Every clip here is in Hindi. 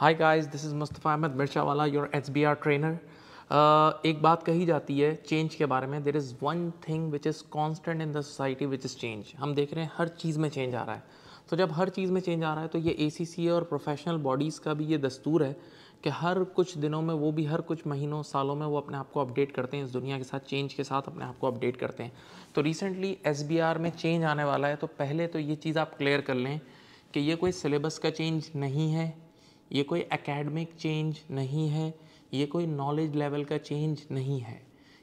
Hi guys this is Mustafa Ahmed Mirchawala your H B R trainer एक बात कही जाती है चेंज के बारे में there is one thing which is constant in the society which is change हम देख रहे हैं हर चीज़ में चेंज आ रहा है। तो जब हर चीज़ में चेंज आ रहा है तो ये ए सी सी और प्रोफेशनल बॉडीज़ का भी ये दस्तूर है कि हर कुछ दिनों में, वो भी हर कुछ महीनों, सालों में वो अपने आप को अपडेट करते हैं, इस दुनिया के साथ चेंज के साथ अपने आप को अपडेट करते हैं। तो रिसेंटली एस बी आर में चेंज आने वाला है तो पहले तो ये चीज़ आप क्लियर कर लें कि ये कोई सिलेबस का चेंज नहीं है। ये कोई एकेडमिक चेंज नहीं है, ये कोई नॉलेज लेवल का चेंज नहीं है।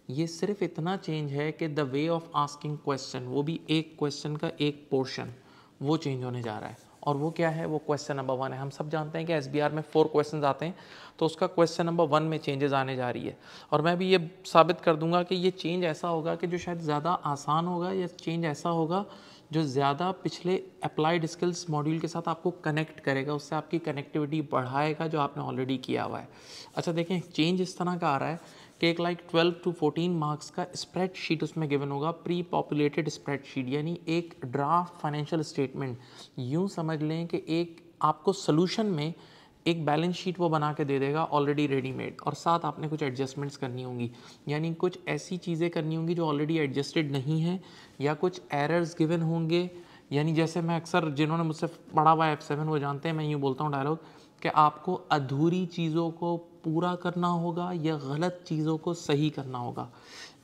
ये सिर्फ़ इतना चेंज है कि the way of asking question वो भी एक क्वेश्चन का एक पोर्शन वो चेंज होने जा रहा है। और वो क्या है? वो क्वेश्चन नंबर वन है। हम सब जानते हैं कि एसबीआर में फोर क्वेश्चन आते हैं तो उसका क्वेश्चन नंबर वन में चेंजेस आने जा रही है। और मैं भी ये साबित कर दूँगा कि ये चेंज ऐसा होगा कि जो शायद ज़्यादा आसान होगा या चेंज ऐसा होगा जो ज़्यादा पिछले अप्लाइड स्किल्स मॉड्यूल के साथ आपको कनेक्ट करेगा, उससे आपकी कनेक्टिविटी बढ़ाएगा जो आपने ऑलरेडी किया हुआ है। अच्छा देखें चेंज इस तरह का आ रहा है कि एक like twelve to fourteen marks का स्प्रेड शीट उसमें गिवन होगा प्री पॉपुलेटेड स्प्रेड शीट यानी एक ड्राफ्ट फाइनेंशियल स्टेटमेंट यूँ समझ लें कि एक आपको सोल्यूशन में एक बैलेंस शीट वो बना के दे देगा ऑलरेडी रेडीमेड और साथ आपने कुछ एडजस्टमेंट्स करनी होंगी। यानी कुछ ऐसी चीज़ें करनी होंगी जो ऑलरेडी एडजस्टेड नहीं है, या कुछ एरर्स गिवन होंगे। यानी जैसे मैं अक्सर जिन्होंने मुझसे पढ़ा हुआ एफ़ सेवन वो जानते हैं, मैं यूँ बोलता हूँ डायलॉग कि आपको अधूरी चीज़ों को पूरा करना होगा या गलत चीज़ों को सही करना होगा।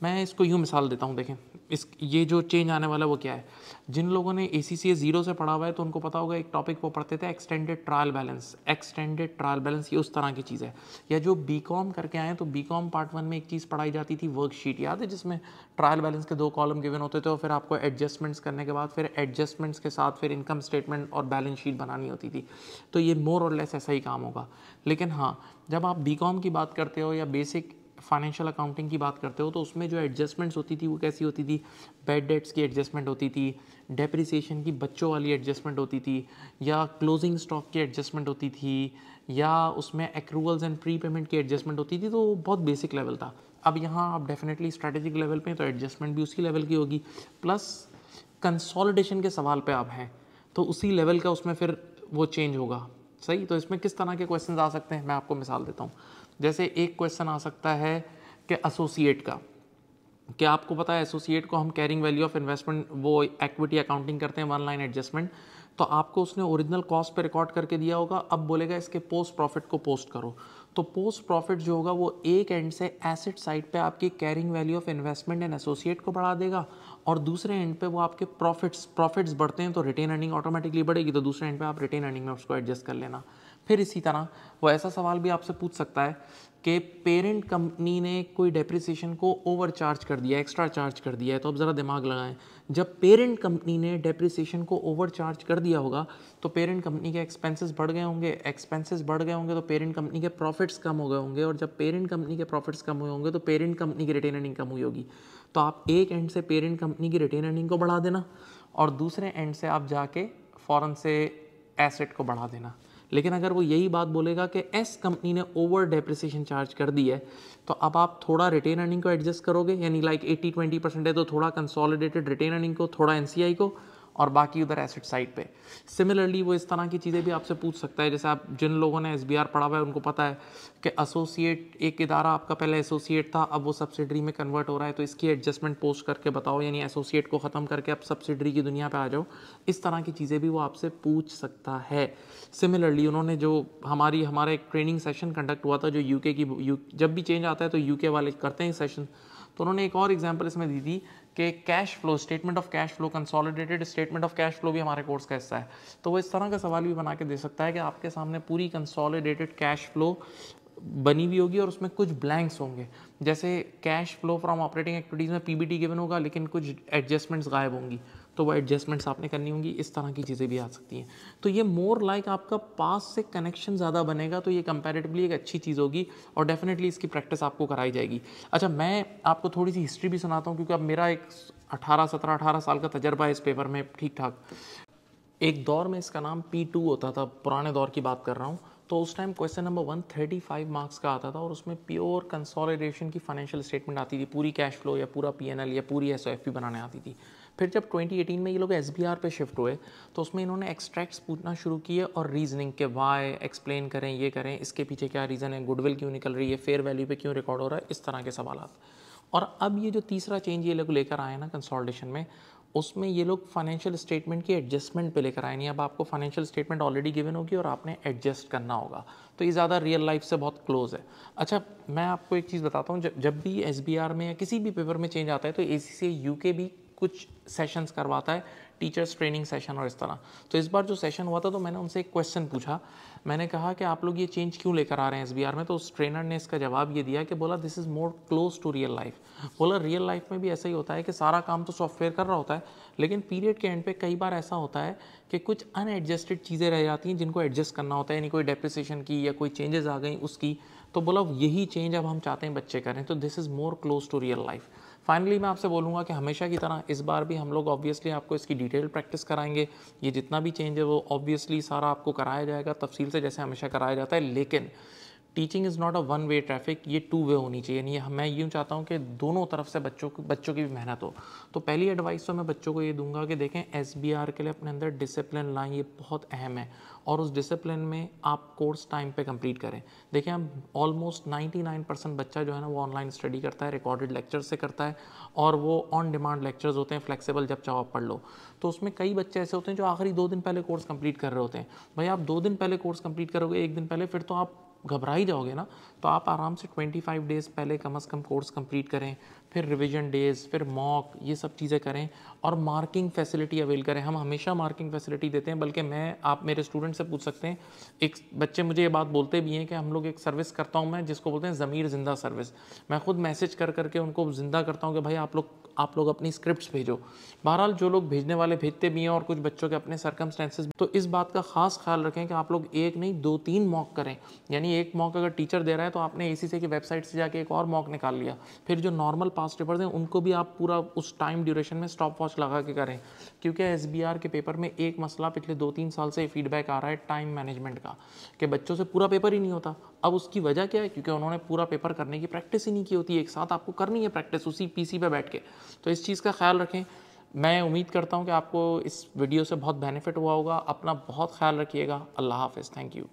मैं इसको यूँ मिसाल देता हूँ, देखें। इस, ये जो चेंज आने वाला है, वो क्या है? जिन लोगों ने ए सी सी ज़ीरो से पढ़ा हुआ है तो उनको पता होगा एक टॉपिक वो पढ़ते थे extended trial balance extended trial balance ये उस तरह की चीज़ है। या जो बी कॉम करके आए तो बी कॉम पार्ट वन में एक चीज़ पढ़ाई जाती थी वर्कशीट याद है? जिसमें ट्रायल बैलेंस के दो कॉलम गिवन होते थे, और फिर आपको एडजस्टमेंट्स करने के बाद फिर एडजस्टमेंट्स के साथ फिर इनकम स्टेटमेंट और बैलेंस शीट बनानी होती थी। तो ये मोर और लेस ऐसा ही काम होगा। लेकिन हाँ जब आप बी कॉम की बात करते हो, या बेसिक फाइनेंशियल अकाउंटिंग की बात करते हो तो उसमें जो एडजस्टमेंट्स होती थी, वो कैसी होती थी? बेड डेट्स की एडजस्टमेंट होती थी डेप्रिसिएशन की बच्चों वाली एडजस्टमेंट होती थी, या क्लोजिंग स्टॉक की एडजस्टमेंट होती थी, या उसमें एक्रूवल्स एंड प्री पेमेंट की एडजस्टमेंट होती थी तो बहुत बेसिक लेवल था। अब यहाँ आप डेफिनेटली स्ट्रेटेजिक लेवल पे तो एडजस्टमेंट भी उसी लेवल की होगी। प्लस कंसोलिडेशन के सवाल पे आप हैं तो उसी लेवल का उसमें फिर वो चेंज होगा। सही? तो इसमें किस तरह के क्वेश्चन आ सकते हैं? मैं आपको मिसाल देता हूँ। जैसे एक क्वेश्चन आ सकता है कि एसोसिएट का। क्या आपको पता है एसोसिएट को हम कैरिंग वैल्यू ऑफ़ इन्वेस्टमेंट वो एक्विटी अकाउंटिंग करते हैं वन लाइन एडजस्टमेंट तो आपको उसने ओरिजिनल कॉस्ट पे रिकॉर्ड करके दिया होगा, अब बोलेगा इसके पोस्ट प्रॉफिट को पोस्ट करो। तो पोस्ट प्रॉफिट जो होगा, वो एक एंड से एसेट साइड पे आपकी carrying value of investment and associate को बढ़ा देगा और दूसरे एंड पे वो आपके प्रॉफिट्स प्रॉफिट्स बढ़ते हैं तो रिटेन अर्निंग ऑटोमेटिकली बढ़ेगी तो दूसरे एंड पे आप रिटेन अर्निंग में उसको एडजस्ट कर लेना। फिर इसी तरह वो ऐसा सवाल भी आपसे पूछ सकता है कि पेरेंट कंपनी ने कोई डेप्रिसिएशन को ओवर चार्ज कर दिया एक्स्ट्रा चार्ज कर दिया है तो अब ज़रा दिमाग लगाएँ। जब पेरेंट कंपनी ने डेप्रिसिएशन को ओवर चार्ज कर दिया होगा तो पेरेंट कंपनी के एक्सपेंसेस बढ़ गए होंगे। एक्सपेंसेस बढ़ गए होंगे तो पेरेंट कंपनी के प्रॉफिट्स कम हो गए होंगे। और जब पेरेंट कंपनी के प्रॉफिट्स कम हुए होंगे तो पेरेंट कंपनी की रिटेन अर्निंग कम हुई होगी। तो आप एक एंड से पेरेंट कंपनी की रिटेन अर्निंग को बढ़ा देना और दूसरे एंड से आप जाके फ़ौरन से एसेट को बढ़ा देना। लेकिन अगर वो यही बात बोलेगा कि एस कंपनी ने ओवर डेप्रिसिएशन चार्ज कर दी है तो अब आप थोड़ा रिटेन अर्निंग को एडजस्ट करोगे, यानी लाइक एट्टी ट्वेंटी परसेंट है तो थोड़ा कंसोलिडेटेड रिटेन अर्निंग को, थोड़ा एनसीआई को और बाकी उधर एसेट साइड पे। सिमिलरली वो इस तरह की चीज़ें भी आपसे पूछ सकता है। जैसे आप जिन लोगों ने एसबीआर पढ़ा हुआ है, उनको पता है कि एसोसिएट एक इदारा आपका पहले एसोसिएट था, अब वो सब्सिडरी में कन्वर्ट हो रहा है तो इसकी एडजस्टमेंट पोस्ट करके बताओ, यानी एसोसिएट को ख़त्म करके अब सब्सिडरी की दुनिया पर आ जाओ। इस तरह की चीज़ें भी वो आपसे पूछ सकता है। सिमिलरली उन्होंने जो हमारी, हमारा एक ट्रेनिंग सेशन कंडक्ट हुआ था, जो यूके की जब भी चेंज आता है तो यूके वाले करते हैं सेशन तो उन्होंने एक और एग्ज़ाम्पल इसमें दी थी कि cash flow statement of cash flow consolidated statement of cash flow भी हमारे कोर्स का हिस्सा है। तो वो इस तरह का सवाल भी बना के दे सकता है कि आपके सामने पूरी कंसोलिडेटेड कैश फ्लो बनी हुई होगी और उसमें कुछ ब्लैंक्स होंगे। जैसे cash flow from operating activities में पीबीटी गिवन होगा, लेकिन कुछ एडजस्टमेंट्स गायब होंगी। तो वो एडजस्टमेंट्स आपने करनी होंगी, इस तरह की चीज़ें भी आ सकती हैं। तो ये मोर लाइक like आपका पास से कनेक्शन ज़्यादा बनेगा तो ये कंपेरेटिवली एक अच्छी चीज़ होगी और डेफिनेटली इसकी प्रैक्टिस आपको कराई जाएगी। अच्छा मैं आपको थोड़ी सी हिस्ट्री भी सुनाता हूँ, क्योंकि अब मेरा एक अठारह, सत्रह, अठारह साल का तजर्बा है इस पेपर में ठीक ठाक एक दौर में इसका नाम पी टू होता था, पुराने दौर की बात कर रहा हूँ। तो उस time question number one thirty five marks का आता था और उसमें प्योर कंसोलिडेशन की फाइनेंशियल स्टेटमेंट आती थी, पूरी कैश फ्लो या पूरा पीएनएल या पूरी एसओएफपी बनाने आती थी। फिर जब 2018 में ये लोग एसबीआर पे शिफ्ट हुए तो उसमें इन्होंने एक्सट्रैक्ट्स पूछना शुरू किए और रीजनिंग के वाई एक्सप्लेन करें, ये करें, इसके पीछे क्या रीज़न है गुडविल क्यों निकल रही है फेयर वैल्यू पे क्यों रिकॉर्ड हो रहा है, इस तरह के सवाल और अब ये जो तीसरा चेंज ये लोग लेकर आए ना कंसोल्टेशन में, उसमें ये लोग फाइनेंशियल स्टेटमेंट की एडजस्टमेंट पे लेकर आए नहीं अब आपको फाइनेंशियल स्टेटमेंट ऑलरेडी गिवन होगी और आपने एडजस्ट करना होगा। तो ये ज़्यादा रियल लाइफ से बहुत क्लोज है। अच्छा मैं आपको एक चीज़ बताता हूँ, जब जब भी एसबीआर में या किसी भी पेपर में चेंज आता है तो ए सी यू भी कुछ सेशंस करवाता है टीचर्स ट्रेनिंग सेशन और इस तरह। तो इस बार जो सेशन हुआ था तो मैंने उनसे एक क्वेश्चन पूछा। मैंने कहा कि आप लोग ये चेंज क्यों लेकर आ रहे हैं एसबीआर में? तो उस ट्रेनर ने इसका जवाब ये दिया कि बोला this is more close to real life बोला रियल लाइफ में भी ऐसा ही होता है कि सारा काम तो सॉफ्टवेयर कर रहा होता है, लेकिन पीरियड के एंड पे कई बार ऐसा होता है कि कुछ अनएडजस्टेड चीज़ें रह जाती हैं जिनको एडजस्ट करना होता है, यानी कोई डेप्रिसिएशन की या कोई चेंजेस आ गई उसकी। तो बोला, यही चेंज अब हम चाहते हैं बच्चे करें। तो this is more close to real life finally मैं आपसे बोलूँगा कि हमेशा की तरह इस बार भी हम लोग ऑब्वियसली आपको इसकी डिटेल प्रैक्टिस कराएँगे। ये जितना भी चेंज है, वो ऑब्वियसली सारा आपको कराया जाएगा, तफसील से जैसे हमेशा कराया जाता है। लेकिन teaching is not a one way traffic, ये टू वे होनी चाहिए। यानी मैं यूँ चाहता हूँ कि दोनों तरफ़ से बच्चों को बच्चों की भी मेहनत हो। तो पहली एडवाइस तो मैं बच्चों को ये दूँगा कि देखें एसबीआर के लिए अपने अंदर डिसिप्लिन लाएँ, ये बहुत अहम है। और उस डिसिप्लिन में आप कोर्स टाइम पे कंप्लीट करें। देखें हम ऑलमोस्ट 99 परसेंट बच्चा जो है ना, वो ऑनलाइन स्टडी करता है रिकॉर्डेड लेक्चर से करता है, और वो ऑन डिमांड लेक्चर्स होते हैं फ्लेक्सिबल जब चाहो आप पढ़ लो। तो उसमें कई बच्चे ऐसे होते हैं जो आखिरी दो दिन पहले कोर्स कंप्लीट कर रहे होते हैं। भाई आप दो दिन पहले कोर्स कंप्लीट करोगे, एक दिन पहले, फिर तो आप घबरा ही जाओगे ना तो आप आराम से 25 डेज़ पहले कम अज़ कम कोर्स कंप्लीट करें, फिर रिवीजन डेज़ फिर मॉक ये सब चीज़ें करें और मार्किंग फैसिलिटी अवेल करें। हम हमेशा मार्किंग फैसिलिटी देते हैं, बल्कि मैं, आप मेरे स्टूडेंट से पूछ सकते हैं। एक बच्चे मुझे ये बात बोलते भी हैं कि हम लोग एक सर्विस करता हूँ मैं, जिसको बोलते हैं ज़मीर ज़िंदा सर्विस मैं खुद मैसेज कर करके उनको ज़िंदा करता हूँ कि भाई आप लोग आप लोग अपनी स्क्रिप्ट्स भेजो। बहरहाल जो लोग भेजने वाले भेजते भी हैं और कुछ बच्चों के अपने सर्कमस्टेंसेज तो इस बात का खास ख्याल रखें कि आप लोग एक नहीं, दो, तीन मॉक करें। यानी एक मॉक अगर टीचर दे रहा है तो आपने ए की वेबसाइट से जाके एक और मॉक निकाल लिया। फिर जो नॉर्मल पास पेपर्स हैं, उनको भी आप पूरा उस टाइम ड्यूरेशन में स्टॉप वॉच लगा के करें। क्योंकि एसबीआर के पेपर में एक मसला पिछले दो तीन साल से फीडबैक आ रहा है टाइम मैनेजमेंट का, कि बच्चों से पूरा पेपर ही नहीं होता। अब उसकी वजह क्या है? क्योंकि उन्होंने पूरा पेपर करने की प्रैक्टिस ही नहीं की होती, एक साथ आपको करनी है प्रैक्टिस उसी पीसी पे बैठ के। तो इस चीज़ का ख्याल रखें। मैं उम्मीद करता हूँ कि आपको इस वीडियो से बहुत बेनिफिट हुआ होगा। अपना बहुत ख्याल रखिएगा। अल्लाह हाफिज़। Thank you